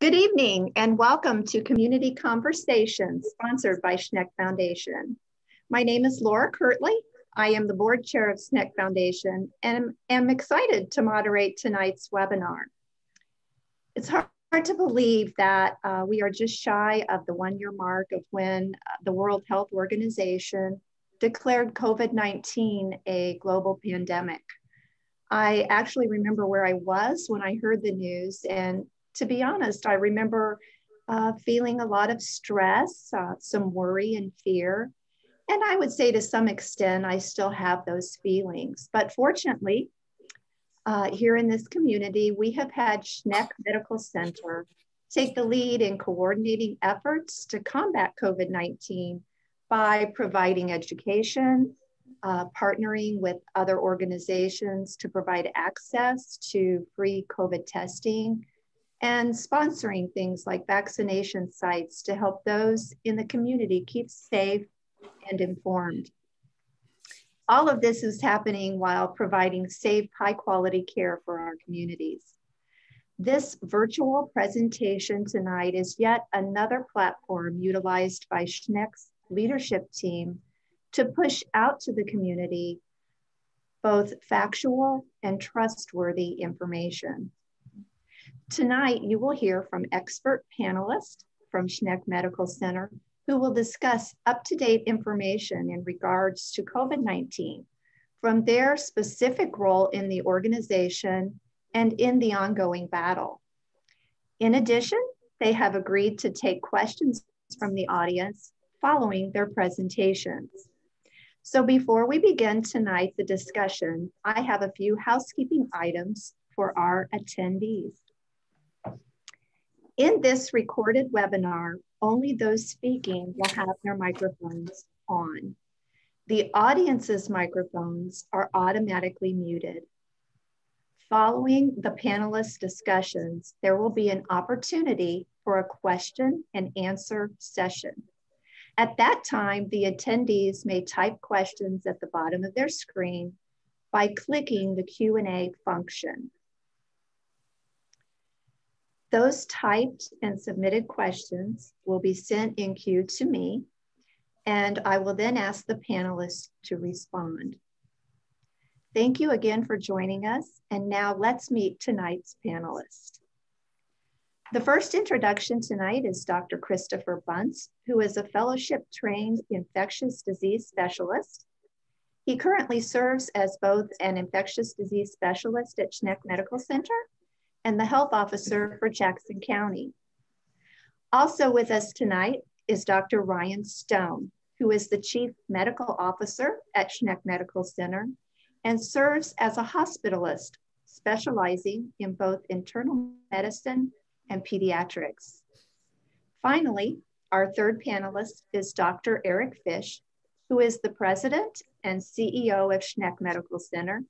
Good evening and welcome to Community Conversations sponsored by Schneck Foundation. My name is Laura Kirtley. I am the board chair of Schneck Foundation and am excited to moderate tonight's webinar. It's hard to believe that uh, we are just shy of the one year mark of when uh, the World Health Organization declared COVID-19 a global pandemic. I actually remember where I was when I heard the news and to be honest, I remember uh, feeling a lot of stress, uh, some worry and fear. And I would say to some extent, I still have those feelings. But fortunately, uh, here in this community, we have had Schneck Medical Center take the lead in coordinating efforts to combat COVID 19 by providing education, uh, partnering with other organizations to provide access to free COVID testing, and sponsoring things like vaccination sites to help those in the community keep safe and informed. All of this is happening while providing safe, high quality care for our communities. This virtual presentation tonight is yet another platform utilized by Schneck's leadership team to push out to the community both factual and trustworthy information. Tonight, you will hear from expert panelists from Schneck Medical Center who will discuss up-to-date information in regards to COVID-19 from their specific role in the organization and in the ongoing battle. In addition, they have agreed to take questions from the audience following their presentations. So before we begin tonight, the discussion, I have a few housekeeping items for our attendees. In this recorded webinar, only those speaking will have their microphones on. The audience's microphones are automatically muted. Following the panelists' discussions, there will be an opportunity for a question and answer session. At that time, the attendees may type questions at the bottom of their screen by clicking the Q&A function. Those typed and submitted questions will be sent in queue to me, and I will then ask the panelists to respond. Thank you again for joining us, and now let's meet tonight's panelists. The first introduction tonight is Dr. Christopher Bunce, who is a fellowship trained infectious disease specialist. He currently serves as both an infectious disease specialist at Schneck Medical Center and the health officer for Jackson County. Also with us tonight is Dr. Ryan Stone, who is the Chief Medical Officer at Schneck Medical Center and serves as a hospitalist specializing in both internal medicine and pediatrics. Finally, our third panelist is Dr. Eric Fish, who is the president and CEO of Schneck Medical Center,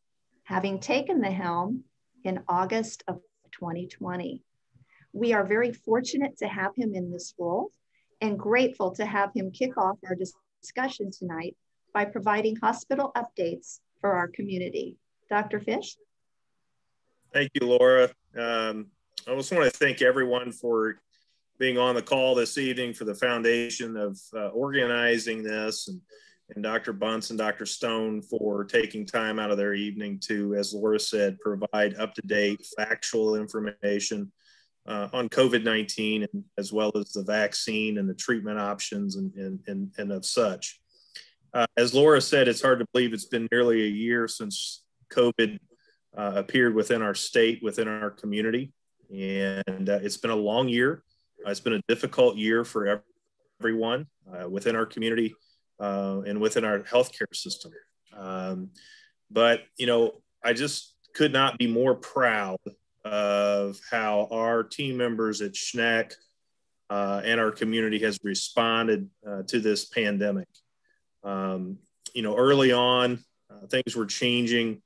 having taken the helm in August of 2020. We are very fortunate to have him in this role and grateful to have him kick off our discussion tonight by providing hospital updates for our community. Dr. Fish? Thank you, Laura. Um, I just want to thank everyone for being on the call this evening for the foundation of uh, organizing this and and Dr. Bunce and Dr. Stone for taking time out of their evening to, as Laura said, provide up to date factual information uh, on COVID 19 and as well as the vaccine and the treatment options and, and, and, and of such. Uh, as Laura said, it's hard to believe it's been nearly a year since COVID uh, appeared within our state, within our community. And uh, it's been a long year. it's been a difficult year for everyone uh, within our community uh, and within our healthcare system. Um, but you know, I just could not be more proud of how our team members at Schneck uh, and our community has responded uh, to this pandemic. Um, you know, early on, uh, things were changing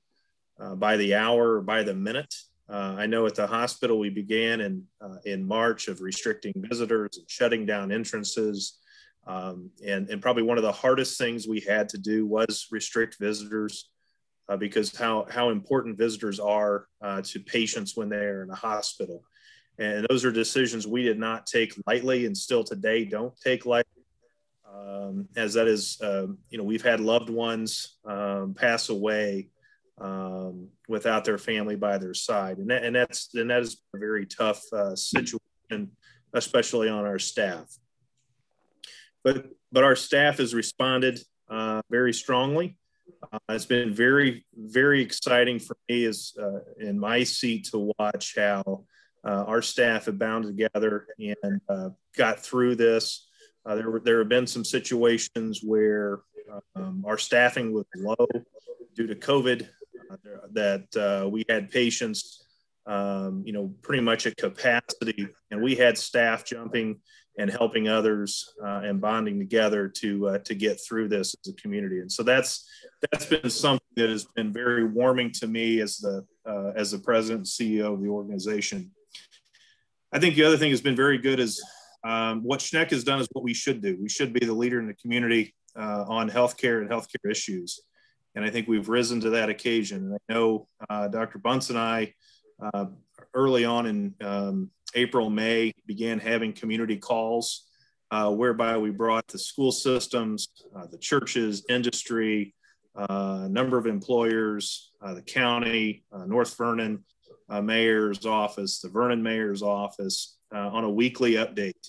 uh, by the hour or by the minute. Uh, I know at the hospital we began in in March of restricting visitors and shutting down entrances um, and, and probably one of the hardest things we had to do was restrict visitors uh, because how, how important visitors are uh, to patients when they're in a hospital. And those are decisions we did not take lightly and still today don't take lightly. Um, as that is, um, you know, we've had loved ones um, pass away um, without their family by their side, and that, and that's and that is a very tough uh, situation, especially on our staff. But but our staff has responded uh, very strongly. Uh, it's been very very exciting for me as uh, in my seat to watch how uh, our staff have bound together and uh, got through this. There, were, there have been some situations where um, our staffing was low due to COVID, that we had patients, um, you know, pretty much at capacity, and we had staff jumping and helping others uh, and bonding together to to get through this as a community. And so that's that's been something that has been very warming to me as the as the president and CEO of the organization. I think the other thing has been very good is um, what Schneck has done is what we should do. We should be the leader in the community uh, on healthcare and healthcare issues. And I think we've risen to that occasion. And I know uh, Dr. Bunce and I, uh, early on in um, April, May, began having community calls uh, whereby we brought the school systems, uh, the churches, industry, a uh, number of employers, the county, North Vernon, mayor's office, the Vernon mayor's office, uh, on a weekly update.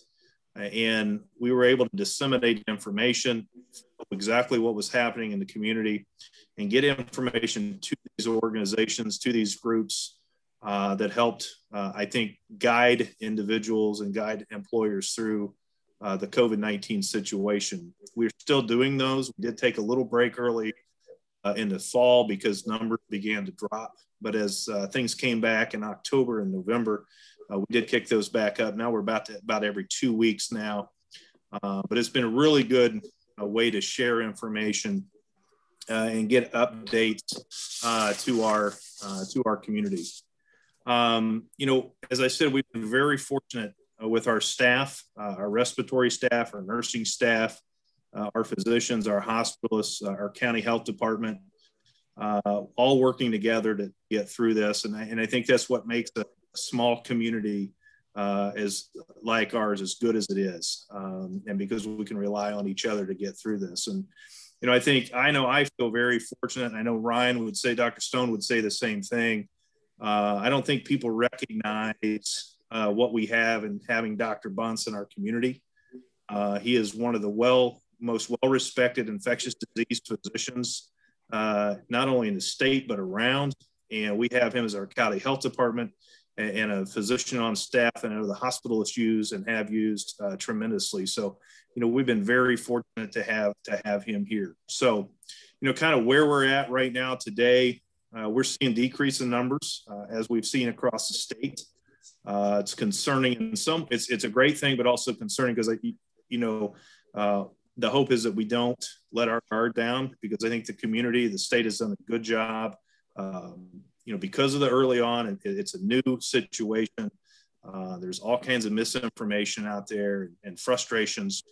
Uh, and we were able to disseminate information exactly what was happening in the community and get information to these organizations, to these groups uh, that helped, uh, I think, guide individuals and guide employers through uh, the COVID 19 situation. We're still doing those. We did take a little break early uh, in the fall because numbers began to drop. But as uh, things came back in October and November, uh, we did kick those back up. Now we're about to about every two weeks now. But it's been a really good way to share information and get updates to our to our community. Um, you know, as I said, we've been very fortunate with our staff, our respiratory staff, our nursing staff, our physicians, our hospitalists, our county health department, all working together to get through this. And I, and I think that's what makes a small community uh, as like ours as good as it is um, and because we can rely on each other to get through this. And you know i think i know i feel very fortunate. I know ryan would say dr stone would say the same thing uh, i don't think people recognize uh, what we have in having dr bunce in our community uh, he is one of the well most well respected infectious disease physicians uh, not only in the state but around and we have him as our county health department and a physician on staff and I know the hospitalists use and have used uh, tremendously. So, you know, we've been very fortunate to have to have him here. So, you know, kind of where we're at right now today, uh, we're seeing decrease in numbers uh, as we've seen across the state. Uh, it's concerning in some. It's it's a great thing, but also concerning because I you know uh, the hope is that we don't let our guard down because I think the community, the state has done a good job. Um, you know, because of the early on, it, it's a new situation. Uh, there's all kinds of misinformation out there and frustrations,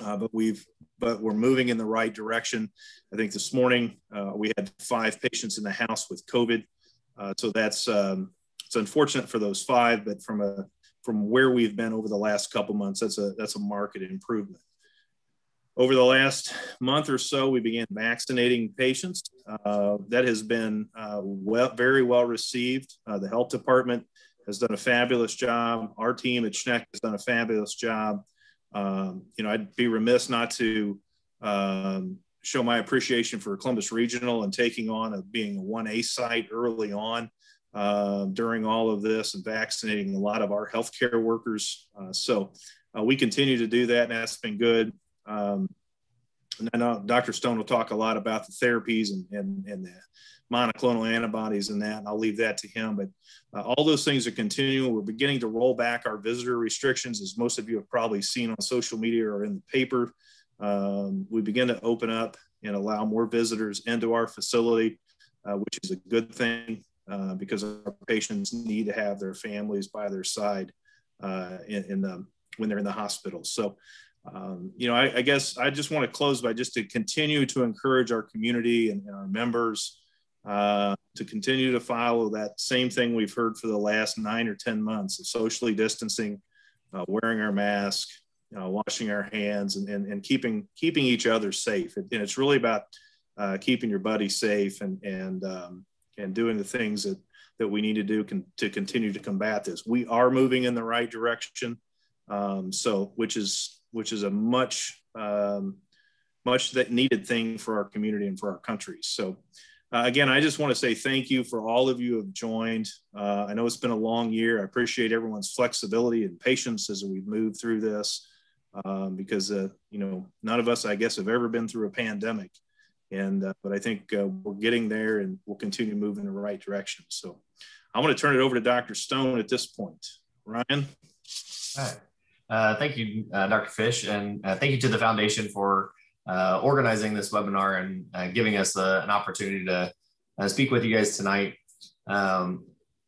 uh, but we've but we're moving in the right direction. I think this morning uh, we had five patients in the house with COVID, uh, so that's um, it's unfortunate for those five, but from a from where we've been over the last couple months, that's a that's a market improvement. Over the last month or so, we began vaccinating patients. Uh, that has been uh, well, very well received. Uh, the health department has done a fabulous job. Our team at Schneck has done a fabulous job. Um, you know, I'd be remiss not to um, show my appreciation for Columbus Regional and taking on being a 1A site early on uh, during all of this and vaccinating a lot of our healthcare workers. Uh, so uh, we continue to do that, and that's been good. Um, and I know Dr. Stone will talk a lot about the therapies and, and, and the monoclonal antibodies and that, and I'll leave that to him. But uh, all those things are continuing. We're beginning to roll back our visitor restrictions, as most of you have probably seen on social media or in the paper. Um, we begin to open up and allow more visitors into our facility, uh, which is a good thing uh, because our patients need to have their families by their side uh, in, in the, when they're in the hospital. So um, you know, I, I, guess I just want to close by just to continue to encourage our community and, and our members uh, to continue to follow that same thing we've heard for the last nine or 10 months of socially distancing, uh, wearing our mask, uh, washing our hands, and, and, and, keeping, keeping each other safe. And, it's really about uh, keeping your buddy safe and, and, um, and doing the things that, that we need to do con- to continue to combat this. We are moving in the right direction. Um, so, which is, which is a much, um, much that needed thing for our community and for our country. So, uh, again, I just want to say thank you for all of you who have joined. Uh, I know it's been a long year. I appreciate everyone's flexibility and patience as we've moved through this um, because, uh, you know, none of us, I guess, have ever been through a pandemic. And, uh, but I think uh, we're getting there and we'll continue to move in the right direction. So I want to turn it over to Dr. Stone at this point. Ryan? All right. Uh, thank you, Dr. Fish, and thank you to the foundation for uh, organizing this webinar and uh, giving us uh, an opportunity to uh, speak with you guys tonight. Um,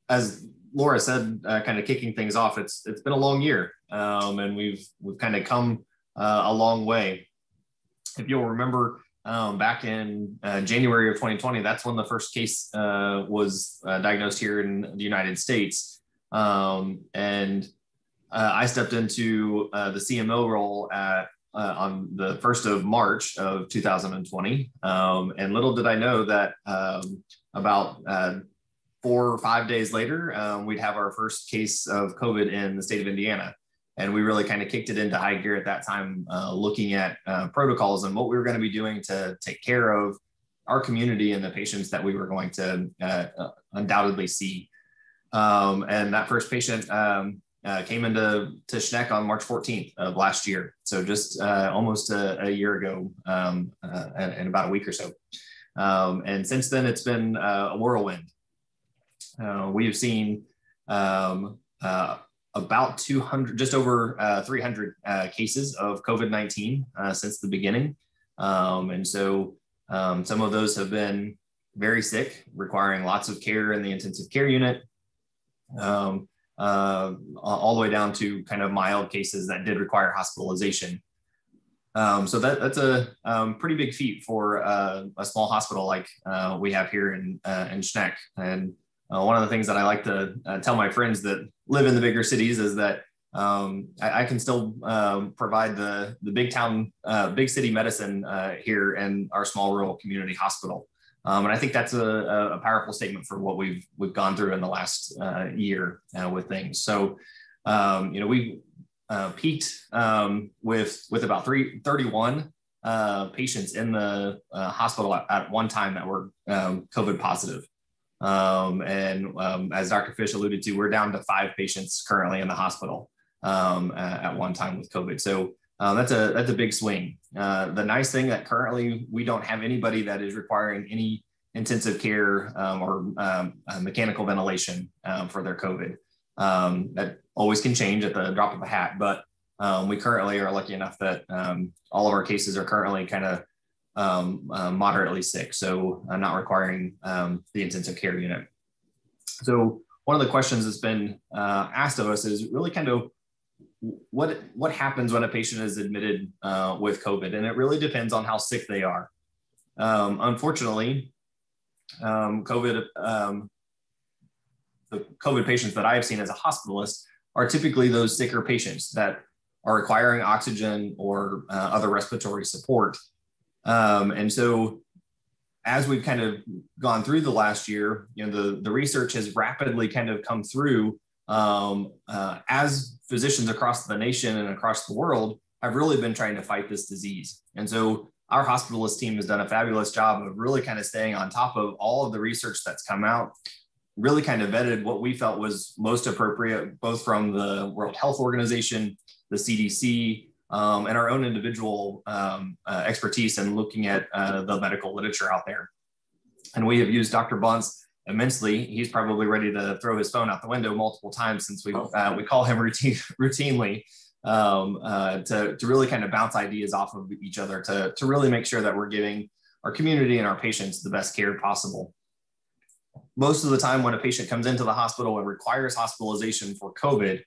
as Laura said, uh, kind of kicking things off, it's it's been a long year, um, and we've we've kind of come a long way. If you'll remember, um, back in January of 2020, that's when the first case was diagnosed here in the United States, um, and I stepped into the CMO role at uh, on the 1st of March of 2020. Um, and little did I know that um, about uh, four or five days later, um, we'd have our first case of COVID in the state of Indiana. And we really kind of kicked it into high gear at that time, uh, looking at uh, protocols and what we were going to be doing to take care of our community and the patients that we were going to uh, uh, undoubtedly see. Um, and that first patient um, uh, came into to Schneck on March 14th of last year. So just uh, almost a, a, year ago um, uh, and, about a week or so. Um, and since then, it's been uh, a whirlwind. Uh, we have seen um, uh, about 200, just over 300 cases of COVID-19 since the beginning. Um, and so um, some of those have been very sick, requiring lots of care in the intensive care unit. Um, uh, all the way down to kind of mild cases that did require hospitalization. Um, so that, that's a um, pretty big feat for uh, a small hospital like uh, we have here in, uh, in Schneck. And uh, one of the things that I like to uh, tell my friends that live in the bigger cities is that um, I, I, can still um, provide the, the big town, big city medicine here in our small rural community hospital. Um, and I think that's a, a, powerful statement for what we've we've gone through in the last uh, year uh, with things. So, um, you know, we uh, peaked um, with with about three, 31 uh, patients in the uh, hospital at, at, one time that were um, COVID positive. Um, and um, as Dr. Fish alluded to, we're down to five patients currently in the hospital at one time with COVID. So uh, that's a that's a big swing. Uh, the nice thing that currently we don't have anybody that is requiring any intensive care um, or um, uh, mechanical ventilation um, for their COVID. Um, that always can change at the drop of a hat, but um, we currently are lucky enough that um, all of our cases are currently kind of uh, moderately sick, so uh, not requiring the intensive care unit. So one of the questions that's been asked of us is really kind of what what happens when a patient is admitted uh, with COVID, and it really depends on how sick they are. Um, unfortunately, um, COVID um, the COVID patients that I have seen as a hospitalist are typically those sicker patients that are requiring oxygen or uh, other respiratory support. Um, and so, as we've kind of gone through the last year, you know, the the research has rapidly kind of come through um, uh, as physicians across the nation and across the world have really been trying to fight this disease. And so our hospitalist team has done a fabulous job of really kind of staying on top of all of the research that's come out, really kind of vetted what we felt was most appropriate, both from the World Health Organization, the CDC, um, and our own individual um, uh, expertise in looking at uh, the medical literature out there. And we have used Dr. Bunce immensely. He's probably ready to throw his phone out the window multiple times since we oh. uh, we call him routine routinely um, uh, to to really kind of bounce ideas off of each other to to really make sure that we're giving our community and our patients the best care possible. Most of the time, when a patient comes into the hospital and requires hospitalization for COVID,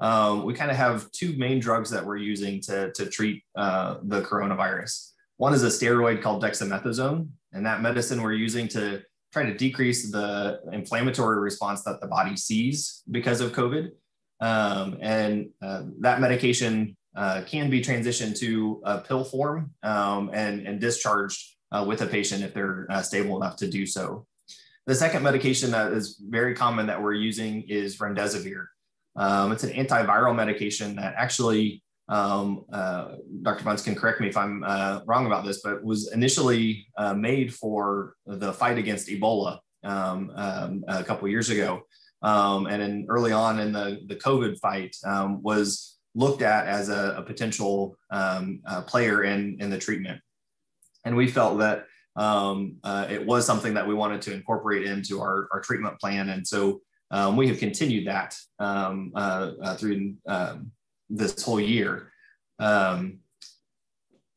um, we kind of have two main drugs that we're using to, to treat uh, the coronavirus. One is a steroid called dexamethasone, and that medicine we're using to try to decrease the inflammatory response that the body sees because of COVID. Um, and uh, that medication uh, can be transitioned to a pill form um, and, and discharged uh, with a patient if they're uh, stable enough to do so. The second medication that is very common that we're using is remdesivir. Um, it's an antiviral medication that actually, um, uh, Dr. Bunce can correct me if I'm uh, wrong about this, but was initially uh, made for the fight against Ebola um, um a couple years ago. Um, and then early on in the, the COVID fight um, was looked at as a, a potential uh, player in, in the treatment. And we felt that um, uh, it was something that we wanted to incorporate into our, our treatment plan. And so um, we have continued that um, uh, through um, this whole year. Um,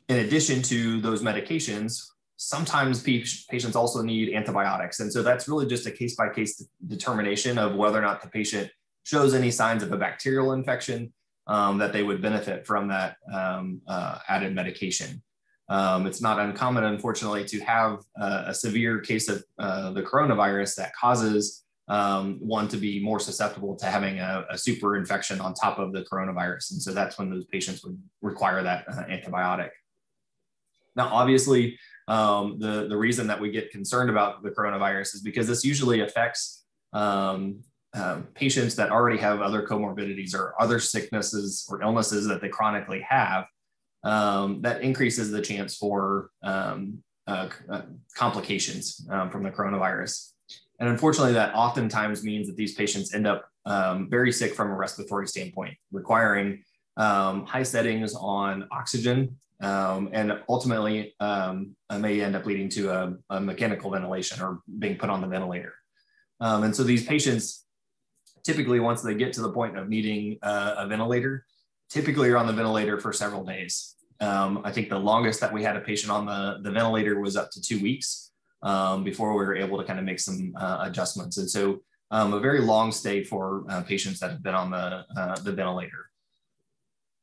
in addition to those medications, sometimes patients also need antibiotics. And so that's really just a case by case determination of whether or not the patient shows any signs of a bacterial infection um, that they would benefit from that uh, added medication. Um, it's not uncommon, unfortunately, to have uh, a severe case of uh, the coronavirus that causes um, one to be more susceptible to having a, a, super infection on top of the coronavirus. And so that's when those patients would require that uh, antibiotic. Now, obviously, um, the, the reason that we get concerned about the coronavirus is because this usually affects um, uh, patients that already have other comorbidities or other sicknesses or illnesses that they chronically have um, that increases the chance for um, uh, uh, complications from the coronavirus. And unfortunately, that oftentimes means that these patients end up um, very sick from a respiratory standpoint, requiring um, high settings on oxygen um, and ultimately may end up leading to a, a, mechanical ventilation or being put on the ventilator. and so these patients typically, once they get to the point of needing uh, a ventilator, typically are on the ventilator for several days. Um, I think the longest that we had a patient on the, the ventilator was up to two weeks um, before we were able to kind of make some uh, adjustments. And so um, a very long stay for uh, patients that have been on the, uh, the ventilator.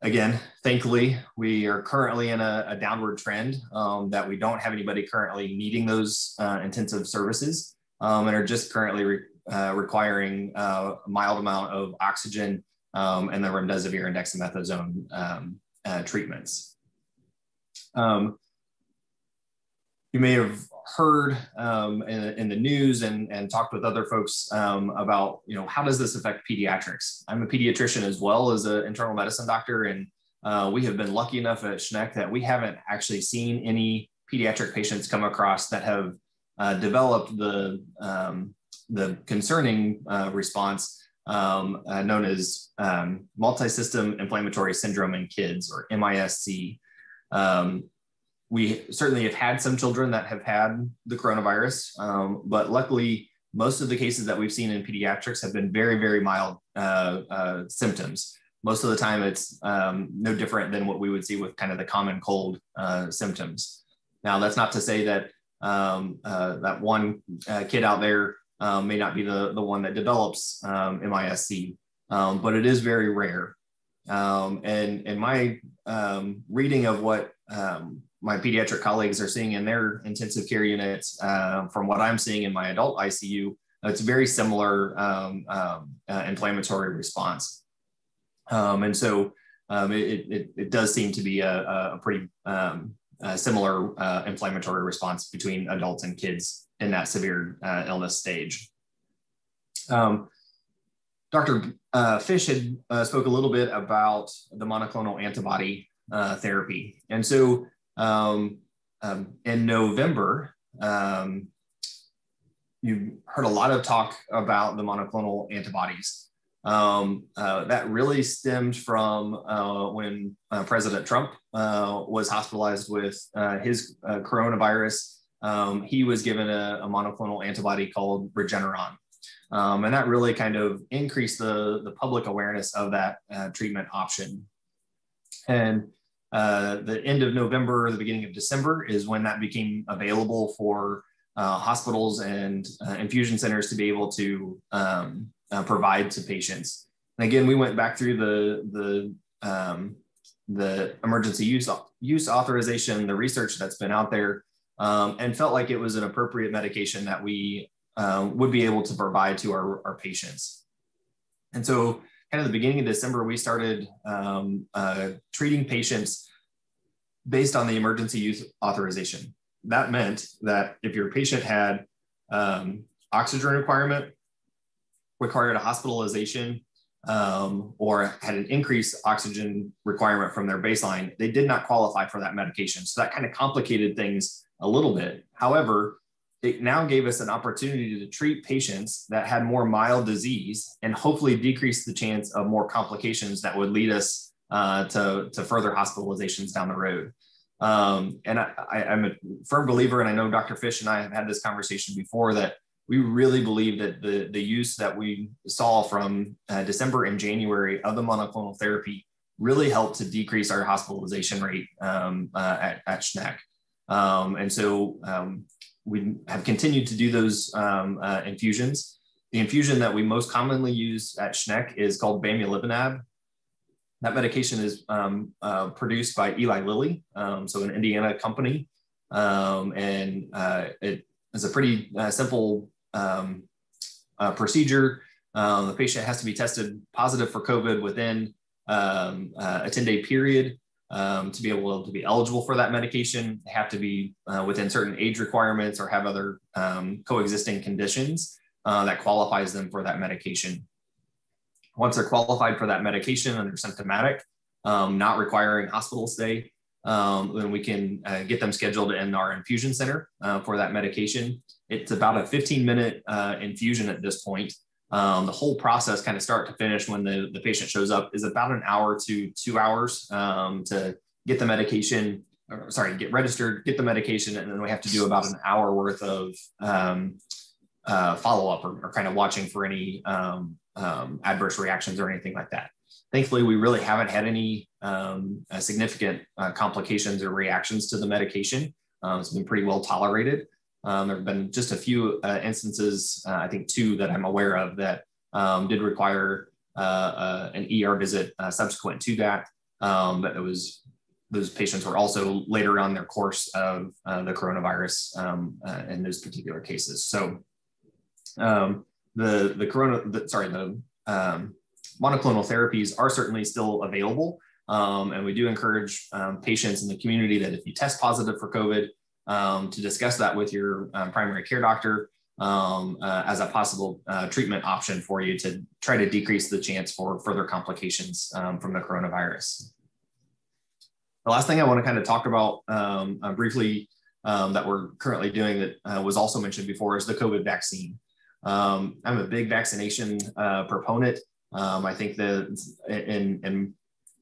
Again, thankfully, we are currently in a, a downward trend um, that we don't have anybody currently needing those uh, intensive services um, and are just currently re uh, requiring uh, a mild amount of oxygen um, and the remdesivir and dexamethasone um, uh, treatments. You may have heard um, in, in, the news and, and talked with other folks um, about, you know, how does this affect pediatrics? I'm a pediatrician as well as an internal medicine doctor, and uh, we have been lucky enough at Schneck that we haven't actually seen any pediatric patients come across that have uh, developed the um, the concerning uh, response um, uh, known as um, multi-system inflammatory syndrome in kids or MISC. Um, we certainly have had some children that have had the coronavirus, um, but luckily most of the cases that we've seen in pediatrics have been very, very mild uh, uh, symptoms. Most of the time it's um, no different than what we would see with kind of the common cold uh, symptoms. Now that's not to say that um, uh, that one uh, kid out there um, may not be the, the one that develops um, MISC, um, but it is very rare. Um, and and my um, reading of what um, my pediatric colleagues are seeing in their intensive care units, uh, from what I'm seeing in my adult ICU, it's a very similar uh, inflammatory response. and so it, it, it, does seem to be a, a pretty similar uh, inflammatory response between adults and kids in that severe uh, illness stage. Um, Dr. Uh, Fish had uh, spoke a little bit about the monoclonal antibody uh, therapy. And so um, um, in November, um, you heard a lot of talk about the monoclonal antibodies. Um, uh, that really stemmed from uh, when President Trump was hospitalized with his coronavirus um, he was given a, a, monoclonal antibody called Regeneron. Um, and that really kind of increased the, the public awareness of that uh, treatment option. And uh, the end of November, the beginning of December is when that became available for uh, hospitals and uh, infusion centers to be able to um, uh, provide to patients. And again, we went back through the, the, um, the emergency use, use authorization, the research that's been out there, um, and felt like it was an appropriate medication that we uh, would be able to provide to our, our patients. And so kind of the beginning of December, we started um, uh, treating patients based on the emergency use authorization. That meant that if your patient had um, oxygen requirement, required a hospitalization, um, or had an increased oxygen requirement from their baseline, they did not qualify for that medication. So that kind of complicated things a little bit. However, it now gave us an opportunity to treat patients that had more mild disease and hopefully decrease the chance of more complications that would lead us uh, to, to further hospitalizations down the road. Um, and I, am a firm believer, and I know Dr. Fish and I have had this conversation before, that we really believe that the, the use that we saw from uh, December and January of the monoclonal therapy really helped to decrease our hospitalization rate um, uh, at, at. Um, and so um, we have continued to do those um, uh, infusions. The infusion that we most commonly use at Schneck is called bamlanivimab. That medication is um, uh, produced by Eli Lilly, um, so an Indiana company. Um, and uh, it is a pretty uh, simple um, uh, procedure. Um, the patient has to be tested positive for COVID within uh, a 10 day period. Um, to be able to be eligible for that medication, they have to be uh, within certain age requirements or have other um, coexisting conditions uh, that qualifies them for that medication. Once they're qualified for that medication and they're symptomatic, um, not requiring hospital stay, um, then we can uh, get them scheduled in our infusion center uh, for that medication. It's about a 15 minute uh, infusion at this point. Um, the whole process, kind of start to finish, when the, the patient shows up, is about an hour to two hours um, to get the medication, or, sorry, get registered, get the medication, and then we have to do about an hour worth of um, uh, follow up or, or, kind of watching for any um, um, adverse reactions or anything like that. Thankfully, we really haven't had any um, uh, significant uh, complications or reactions to the medication. it's been pretty well tolerated. Um, there have been just a few uh, instances, uh, I think two that I'm aware of, that um, did require uh, uh an ER visit uh, subsequent to that. Um, but it was those patients were also later on their course of uh, the coronavirus um, in those particular cases. So um, the the corona, the, sorry, the um, monoclonal therapies are certainly still available. and we do encourage patients in the community that if you test positive for COVID, um, to discuss that with your um, primary care doctor um, uh, as a possible uh, treatment option for you to try to decrease the chance for further complications um, from the coronavirus. The last thing I want to kind of talk about um, uh, briefly um, that we're currently doing that uh, was also mentioned before is the COVID vaccine. I'm a big vaccination uh, proponent. I think that in, in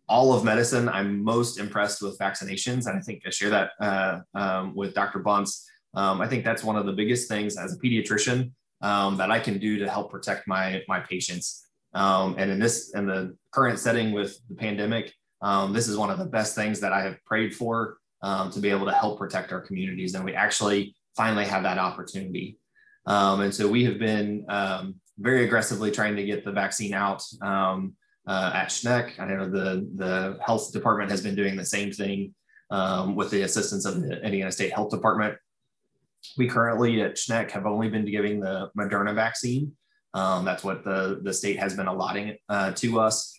all of medicine, I'm most impressed with vaccinations. And I think I share that uh, um, with Dr. Bunce. Um, I think that's one of the biggest things as a pediatrician um, that I can do to help protect my, my patients. Um, and in this, in the current setting with the pandemic, um, this is one of the best things that I have prayed for um, to be able to help protect our communities. And we actually finally have that opportunity. and so we have been very aggressively trying to get the vaccine out. Um, uh, at Schneck. I know the, the health department has been doing the same thing um, with the assistance of the Indiana State Health Department. We currently at Schneck have only been giving the Moderna vaccine. Um, that's what the, the state has been allotting uh, to us.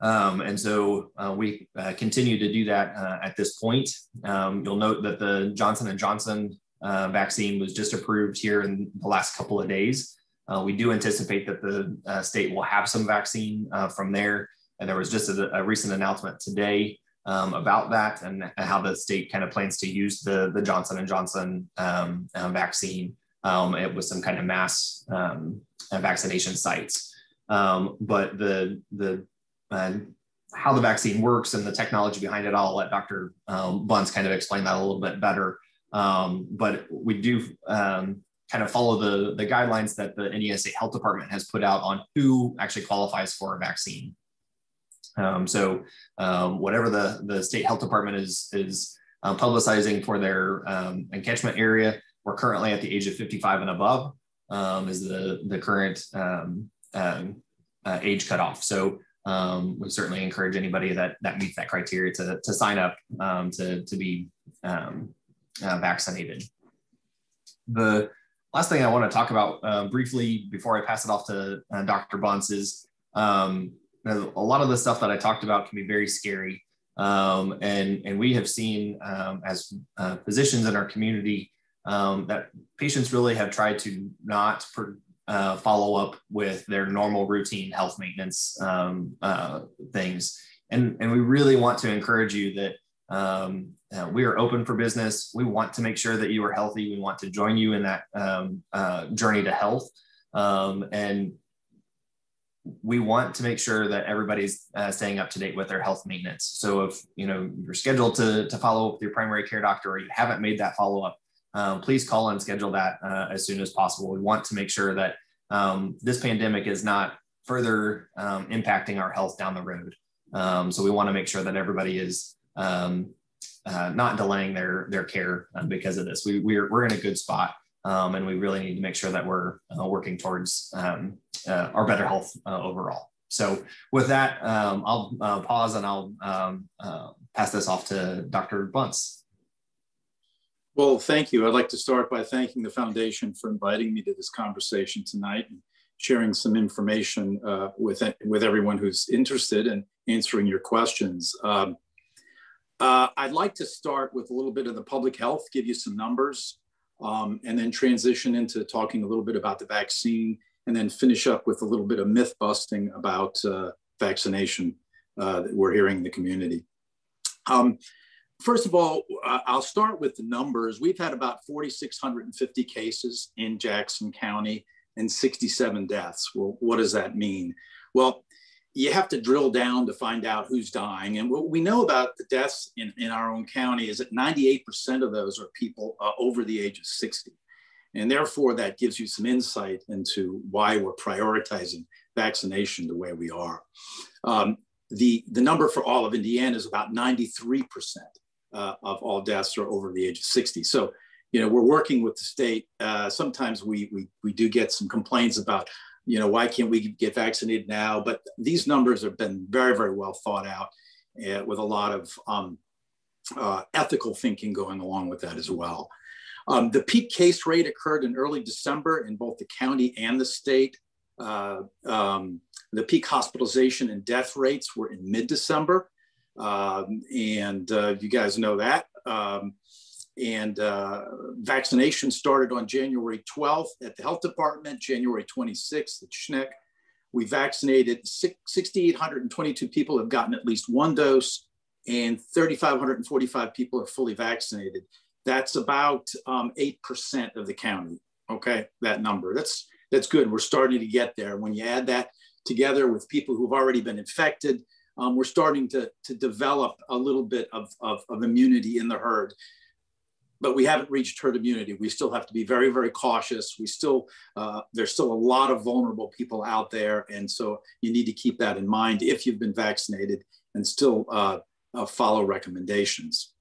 Um, and so uh, we uh, continue to do that uh, at this point. Um, you'll note that the Johnson & Johnson uh, vaccine was just approved here in the last couple of days. Uh, we do anticipate that the uh, state will have some vaccine uh, from there. And there was just a, a recent announcement today um, about that and how the state kind of plans to use the, the Johnson & Johnson um, uh, vaccine um, with some kind of mass um, vaccination sites. Um, but the, the uh, how the vaccine works and the technology behind it, I'll let Dr. Um, Bunce kind of explain that a little bit better. Um, but we do um, kind of follow the, the guidelines that the State Health Department has put out on who actually qualifies for a vaccine. Um, so um, whatever the, the state health department is, is um, publicizing for their um, catchment area, we're currently at the age of 55 and above um, is the, the current um, uh, age cutoff. So we certainly encourage anybody that, that meets that criteria to, to sign up to, to be uh, vaccinated. The last thing I want to talk about uh, briefly before I pass it off to uh, Dr. Bunce is um, a lot of the stuff that I talked about can be very scary. Um, and, and we have seen um, as uh, physicians in our community um, that patients really have tried to not per, uh, follow up with their normal routine health maintenance um, uh, things. And, and we really want to encourage you that um, uh, we are open for business. We want to make sure that you are healthy. We want to join you in that um, uh, journey to health. Um, and we want to make sure that everybody's uh, staying up to date with their health maintenance. So if you know you're scheduled to, to follow up with your primary care doctor or you haven't made that follow up, um, please call and schedule that uh, as soon as possible. We want to make sure that um, this pandemic is not further um, impacting our health down the road. So we want to make sure that everybody is um, uh, not delaying their their care uh, because of this. We, we're, we're in a good spot. Um, and we really need to make sure that we're uh, working towards um, uh, our better health uh, overall. So with that, um, I'll uh, pause and I'll um, pass this off to Dr. Bunce. Well, thank you. I'd like to start by thanking the foundation for inviting me to this conversation tonight and sharing some information with, with everyone who's interested in answering your questions. Um, uh, I'd like to start with a little bit of the public health, give you some numbers, um, and then transition into talking a little bit about the vaccine, and then finish up with a little bit of myth busting about uh, vaccination uh, that we're hearing in the community. Um, first of all, I'll start with the numbers. We've had about 4,650 cases in Jackson County and 67 deaths. Well, what does that mean? Well, you have to drill down to find out who's dying. And what we know about the deaths in, in our own county is that 98% of those are people uh, over the age of 60. And therefore, that gives you some insight into why we're prioritizing vaccination the way we are. Um, the, the number for all of Indiana is about 93% uh, of all deaths are over the age of 60. So, you know, we're working with the state. Uh, sometimes we, we, we do get some complaints about, you know, why can't we get vaccinated now? But these numbers have been very, very well thought out uh, with a lot of um, uh, ethical thinking going along with that as well. Um, the peak case rate occurred in early December in both the county and the state. Uh, um, the peak hospitalization and death rates were in mid-December. Um, and uh, you guys know that. Um, and uh, vaccination started on January 12th at the health department, January 26th at Schneck. We vaccinated 6,822 people have gotten at least one dose, and 3,545 people are fully vaccinated. That's about um, 8% of the county. Okay, that number. That's that's good. We're starting to get there. When you add that together with people who've already been infected, um, we're starting to, to develop a little bit of, of, of immunity in the herd but we haven't reached herd immunity. We still have to be very, very cautious. We still, uh, there's still a lot of vulnerable people out there. And so you need to keep that in mind if you've been vaccinated and still uh, uh, follow recommendations.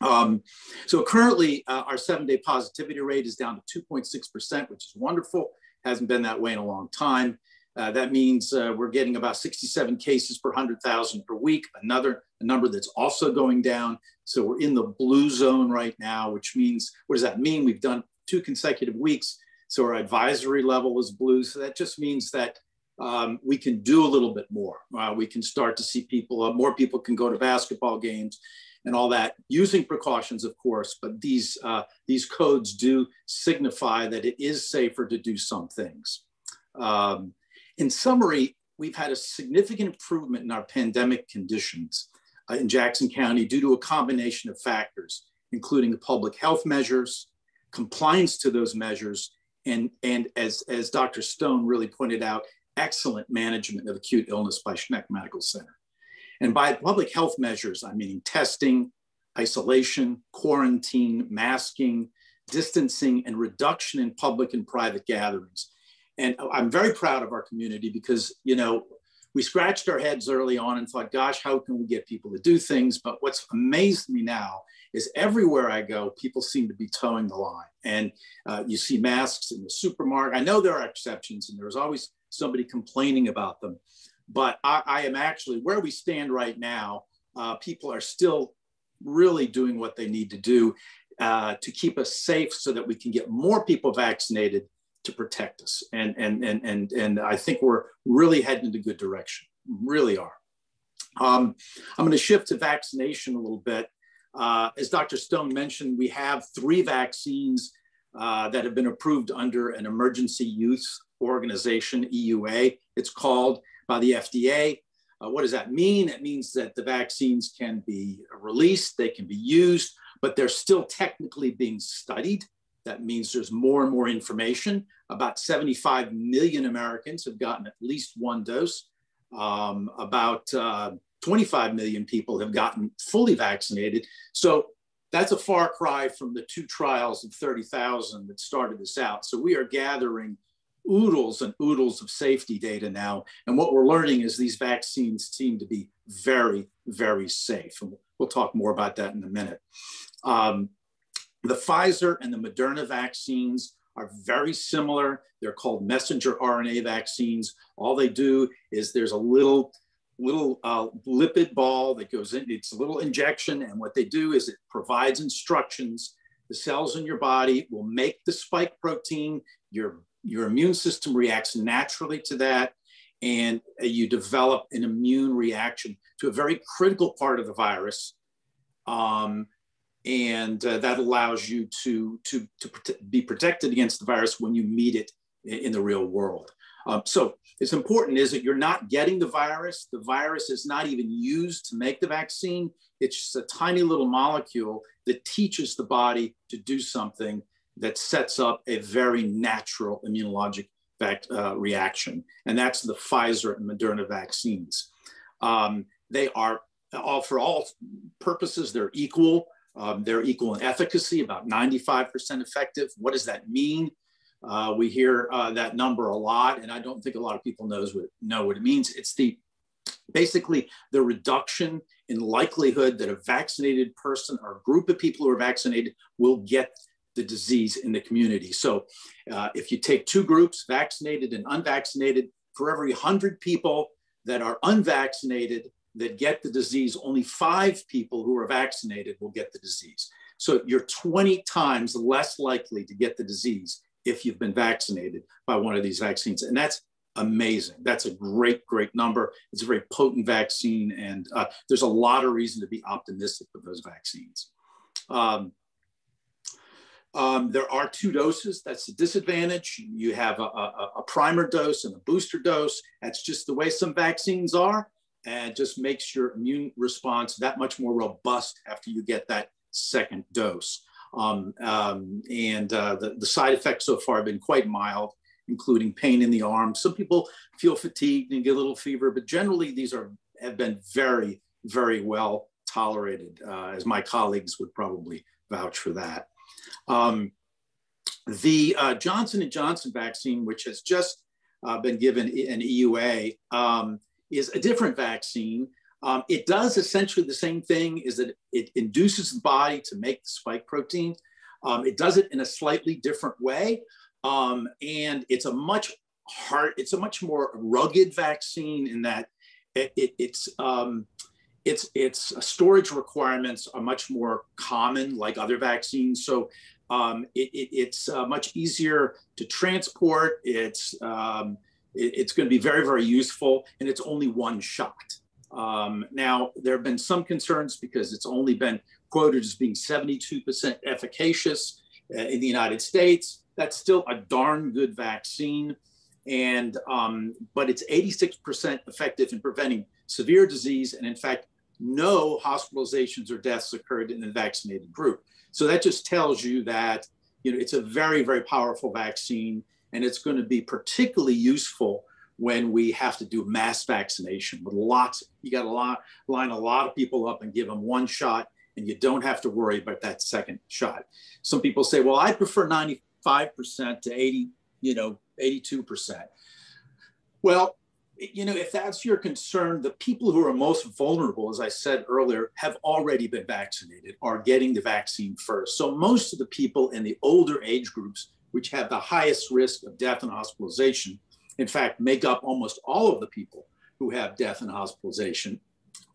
Um, so currently uh, our seven day positivity rate is down to 2.6%, which is wonderful. Hasn't been that way in a long time. Uh, that means uh, we're getting about 67 cases per 100,000 per week, another a number that's also going down. So we're in the blue zone right now, which means, what does that mean? We've done two consecutive weeks. So our advisory level is blue. So that just means that um, we can do a little bit more. Uh, we can start to see people, uh, more people can go to basketball games and all that, using precautions, of course, but these, uh, these codes do signify that it is safer to do some things. Um, in summary, we've had a significant improvement in our pandemic conditions Uh, in Jackson County due to a combination of factors, including the public health measures, compliance to those measures, and, and as, as Dr. Stone really pointed out, excellent management of acute illness by Schneck Medical Center. And by public health measures, I mean testing, isolation, quarantine, masking, distancing, and reduction in public and private gatherings and I'm very proud of our community because, you know, we scratched our heads early on and thought, gosh, how can we get people to do things? But what's amazed me now is everywhere I go, people seem to be toeing the line. And uh, you see masks in the supermarket. I know there are exceptions and there's always somebody complaining about them. But I, I am actually, where we stand right now, uh, people are still really doing what they need to do. uh, to keep us safe so that we can get more people vaccinated to protect us. And, and, and, and, and I think we're really heading in a good direction, really are. Um, I'm going to shift to vaccination a little bit. Uh, as Dr. Stone mentioned, we have three vaccines uh, that have been approved under an emergency use organization, EUA. It's called by the FDA. Uh, what does that mean? It means that the vaccines can be released, they can be used, but they're still technically being studied. That means there's more and more information. About 75 million Americans have gotten at least one dose. Um, about uh, 25 million people have gotten fully vaccinated. So that's a far cry from the two trials of 30,000 that started this out. So we are gathering oodles and oodles of safety data now. And what we're learning is these vaccines seem to be very, very safe. And we'll talk more about that in a minute. Um, the Pfizer and the Moderna vaccines are very similar. They're called messenger RNA vaccines. All they do is there's a little little uh, lipid ball that goes in. It's a little injection, and what they do is it provides instructions. The cells in your body will make the spike protein. Your your immune system reacts naturally to that, and uh, you develop an immune reaction to a very critical part of the virus. Um, and uh, that allows you to, to, to prote be protected against the virus when you meet it in, in the real world. Um, so it's important is that you're not getting the virus. The virus is not even used to make the vaccine. It's just a tiny little molecule that teaches the body to do something that sets up a very natural immunologic uh, reaction. And that's the Pfizer and Moderna vaccines. Um, they are all for all purposes, they're equal. Um, they're equal in efficacy, about 95% effective. What does that mean? Uh, we hear uh, that number a lot, and I don't think a lot of people knows what, know what it means. It's the basically the reduction in likelihood that a vaccinated person or group of people who are vaccinated will get the disease in the community. So uh, if you take two groups, vaccinated and unvaccinated, for every 100 people that are unvaccinated, that get the disease, only five people who are vaccinated will get the disease. So you're 20 times less likely to get the disease if you've been vaccinated by one of these vaccines. And that's amazing. That's a great, great number. It's a very potent vaccine. And uh, there's a lot of reason to be optimistic with those vaccines. Um, um, there are two doses. That's the disadvantage. You have a, a, a primer dose and a booster dose. That's just the way some vaccines are and just makes your immune response that much more robust after you get that second dose. Um, um, and uh, the, the side effects so far have been quite mild, including pain in the arm. Some people feel fatigued and get a little fever, but generally these are have been very, very well tolerated, uh, as my colleagues would probably vouch for that. Um, the uh, Johnson & Johnson vaccine, which has just uh, been given an EUA, um, is a different vaccine. Um, it does essentially the same thing is that it induces the body to make the spike protein. Um, it does it in a slightly different way. Um, and it's a much hard, it's a much more rugged vaccine in that it, it, it's, um, its its storage requirements are much more common like other vaccines so um, it, it, it's uh, much easier to transport it's um, it's going to be very, very useful, and it's only one shot. Um, now, there have been some concerns because it's only been quoted as being 72% efficacious uh, in the United States. That's still a darn good vaccine, and um, but it's 86% effective in preventing severe disease, and in fact, no hospitalizations or deaths occurred in the vaccinated group. So that just tells you that you know it's a very, very powerful vaccine and it's going to be particularly useful when we have to do mass vaccination with lots, you got to line a lot of people up and give them one shot, and you don't have to worry about that second shot. Some people say, well, I prefer 95% to 80, you know, 82%. Well, you know, if that's your concern, the people who are most vulnerable, as I said earlier, have already been vaccinated, are getting the vaccine first. So most of the people in the older age groups which have the highest risk of death and hospitalization, in fact, make up almost all of the people who have death and hospitalization,